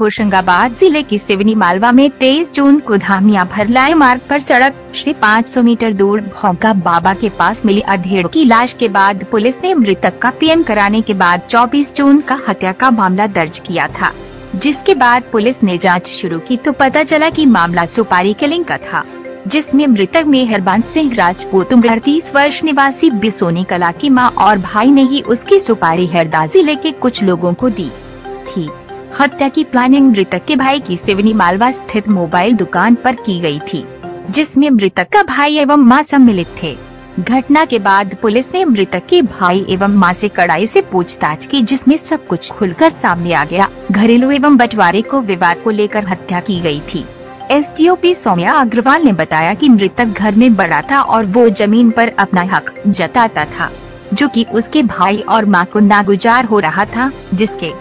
होशंगाबाद ज़िले की सिवनी मालवा में 23 जून को धामिया भरलाई मार्ग पर सड़क से 500 मीटर दूर भौका बाबा के पास मिली अधेड़ की लाश के बाद पुलिस ने मृतक का पीएम कराने के बाद 24 जून का हत्या का मामला दर्ज किया था। जिसके बाद पुलिस ने जाँच शुरू की तो पता चला कि मामला सुपारी किलिंग का था, जिसमें मृतक मेहरबान सिंह राजपूत उम्र अड़तीस वर्ष, निवासी बिसोनी कला की माँ और भाई ने ही उसकी सुपारी हरदा ज़िले के कुछ लोगों को दी थी। हत्या की प्लानिंग मृतक के भाई की सिवनी मालवा स्थित मोबाइल दुकान पर की गई थी, जिसमें मृतक का भाई एवं माँ सम्मिलित थे। घटना के बाद पुलिस ने मृतक के भाई एवं माँ से कड़ाई से पूछताछ की, जिसमें सब कुछ खुलकर सामने आ गया। घरेलू एवं बंटवारे को विवाद को लेकर हत्या की गई थी। एसडीओपी सौम्या अग्रवाल ने बताया कि मृतक घर में बड़ा था और वो ज़मीन पर अपना हक जताता था, जो कि उसके भाई और माँ को नागुजार हो रहा था, जिसके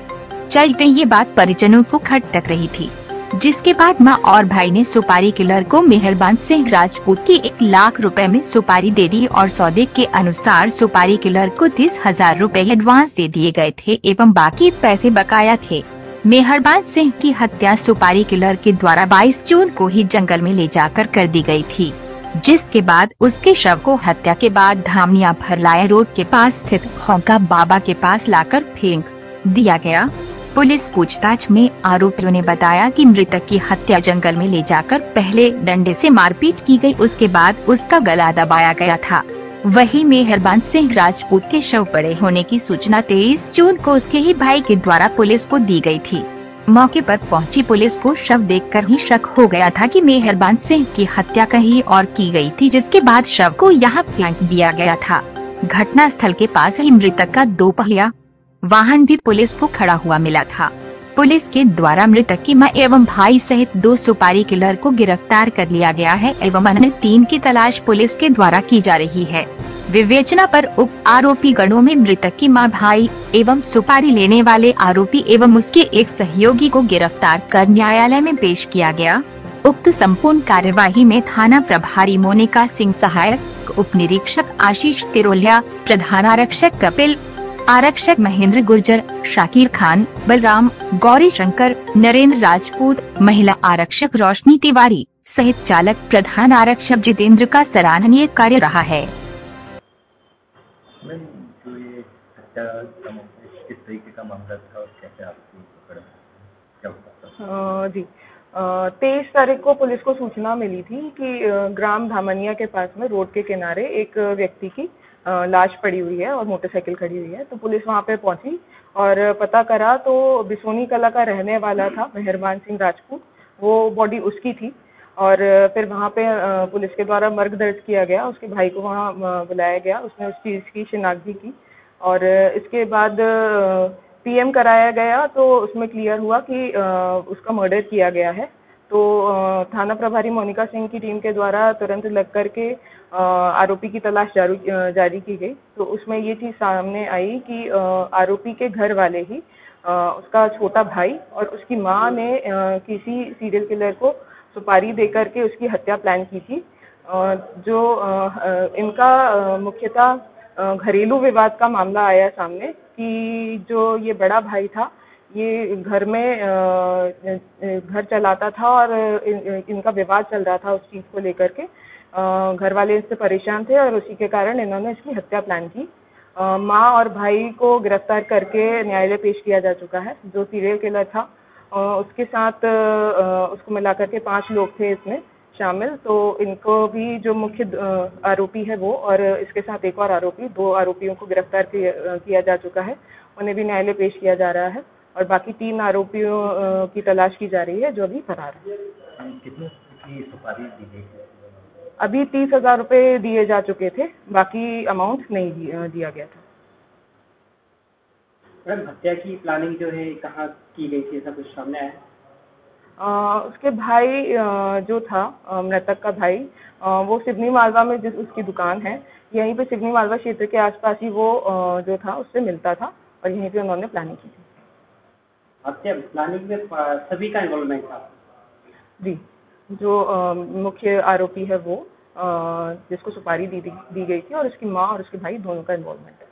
चलते ये बात परिजनों को खटक रही थी, जिसके बाद माँ और भाई ने सुपारी किलर को मेहरबान सिंह राजपूत की एक लाख रुपए में सुपारी दे दी और सौदे के अनुसार सुपारी किलर को तीस हज़ार रूपए एडवांस दे दिए गए थे एवं बाकी पैसे बकाया थे। मेहरबान सिंह की हत्या सुपारी किलर के द्वारा 22 जून को ही जंगल में ले जाकर कर दी गई थी, जिसके बाद उसके शव को हत्या के बाद धामिया भरलाया रोड के पास स्थित होंका बाबा के पास लाकर फेंक दिया गया। पुलिस पूछताछ में आरोपियों ने बताया कि मृतक की हत्या जंगल में ले जाकर पहले डंडे से मारपीट की गई, उसके बाद उसका गला दबाया गया था। वही मेहरबान सिंह राजपूत के शव पड़े होने की सूचना 23 जून को उसके ही भाई के द्वारा पुलिस को दी गई थी। मौके पर पहुँची पुलिस को शव देखकर ही शक हो गया था कि मेहरबान सिंह की हत्या कहीं और की गई थी, जिसके बाद शव को यहाँ फेंक दिया गया था। घटना स्थल के पास ही मृतक का दो पहिया वाहन भी पुलिस को खड़ा हुआ मिला था। पुलिस के द्वारा मृतक की माँ एवं भाई सहित दो सुपारी किलर को गिरफ़्तार कर लिया गया है एवं अन्य तीन की तलाश पुलिस के द्वारा की जा रही है। विवेचना पर उप आरोपी गणों में मृतक की माँ भाई एवं सुपारी लेने वाले आरोपी एवं उसके एक सहयोगी को गिरफ़्तार कर न्यायालय में पेश किया गया। उक्त संपूर्ण कार्यवाही में थाना प्रभारी मोनिका सिंह सहायक, उप निरीक्षक आशीष तिरोलिया, प्रधान आरक्षक कपिल आरक्षक महेंद्र गुर्जर शाकिर खान बलराम गौरी शंकर नरेंद्र राजपूत महिला आरक्षक रोशनी तिवारी सहित चालक प्रधान आरक्षक जितेंद्र का सराहनीय कार्य रहा है। मैम जो तेईस तारीख को पुलिस को सूचना मिली थी कि ग्राम धामनिया के पास में रोड के किनारे एक व्यक्ति की लाश पड़ी हुई है और मोटरसाइकिल खड़ी हुई है तो पुलिस वहाँ पे पहुँची और पता करा तो बिसोनी कला का रहने वाला था, मेहरबान सिंह राजपूत, वो बॉडी उसकी थी और फिर वहाँ पे पुलिस के द्वारा मर्ग दर्ज किया गया, उसके भाई को वहाँ बुलाया गया, उसने उस चीज़ की शिनाख्त भी की और इसके बाद पीएम कराया गया तो उसमें क्लियर हुआ कि उसका मर्डर किया गया है। तो थाना प्रभारी मोनिका सिंह की टीम के द्वारा तुरंत लग करके आरोपी की तलाश जारी जारी की गई। तो उसमें ये चीज़ सामने आई कि आरोपी के घर वाले ही उसका छोटा भाई और उसकी माँ ने किसी सीरियल किलर को सुपारी दे करके उसकी हत्या प्लान की थी। जो इनका मुख्यतः घरेलू विवाद का मामला आया सामने कि जो ये बड़ा भाई था ये घर में घर चलाता था और इन, इनका विवाद चल रहा था उस चीज़ को लेकर के। घर वाले इससे परेशान थे और उसी के कारण इन्होंने इसकी हत्या प्लान की। माँ और भाई को गिरफ़्तार करके न्यायालय पेश किया जा चुका है जो सीरियल किलर था। उसके साथ उसको मिलाकर के पाँच लोग थे इसमें शामिल। तो इनको भी जो मुख्य आरोपी है वो और इसके साथ एक और आरोपी दो आरोपियों को गिरफ़्तार किया जा चुका है। उन्हें भी न्यायालय पेश किया जा रहा है। और बाकी तीन आरोपियों की तलाश की जा रही है जो अभी फरार है। मैम, कितने की सुपारी दी गई? थी अभी तीस हज़ार रुपये दिए जा चुके थे बाकी अमाउंट नहीं दिया गया था। हत्या की प्लानिंग जो है कहाँ की गई थी? ऐसा कुछ सामने आया? है? अ, उसके भाई जो था मृतक का भाई वो सिवनी मालवा में जिस उसकी दुकान है यहीं पे सिवनी मालवा क्षेत्र के आसपास ही वो जो था उससे मिलता था और यहीं पे उन्होंने प्लानिंग की थी। हत्या प्लानिंग में सभी का इन्वॉल्वमेंट था? जी, जो मुख्य आरोपी है वो जिसको सुपारी दी दी गई थी और उसकी माँ और उसके भाई दोनों का इन्वॉल्वमेंट है।